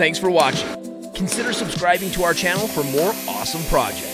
Thanks for watching. Consider subscribing to our channel for more awesome projects.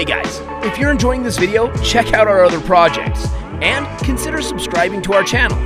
Hey guys, if you're enjoying this video, check out our other projects and consider subscribing to our channel.